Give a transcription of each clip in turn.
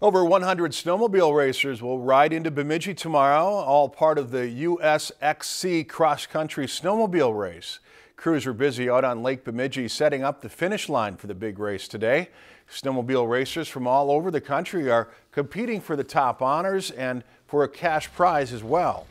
Over 100 snowmobile racers will ride into Bemidji tomorrow, all part of the USXC cross country snowmobile race. Crews are busy out on Lake Bemidji setting up the finish line for the big race today. Snowmobile racers from all over the country are competing for the top honors and for a cash prize as well.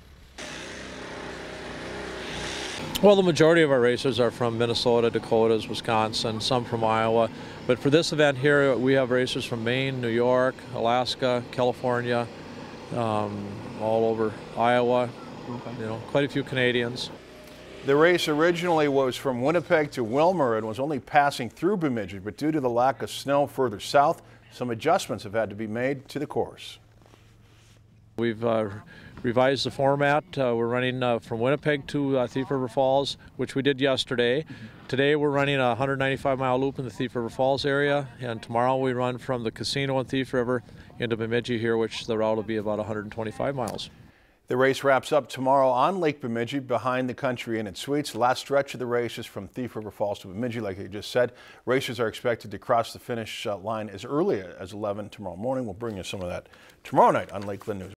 Well, the majority of our racers are from Minnesota, Dakotas, Wisconsin, some from Iowa. But for this event here, we have racers from Maine, New York, Alaska, California, um, all over Iowa, okay. you know, quite a few Canadians. The race originally was from Winnipeg to Willmar and was only passing through Bemidji, but due to the lack of snow further south, some adjustments have had to be made to the course. We've uh, revised the format. Uh, we're running uh, from Winnipeg to uh, Thief River Falls, which we did yesterday. Today we're running a 195 mile loop in the Thief River Falls area, and tomorrow we run from the casino in Thief River into Bemidji here, which the route will be about 125 miles. The race wraps up tomorrow on Lake Bemidji behind the Country and Suites. The last stretch of the race is from Thief River Falls to Bemidji, like I just said. Racers are expected to cross the finish uh, line as early as 11 tomorrow morning. We'll bring you some of that tomorrow night on Lakeland News.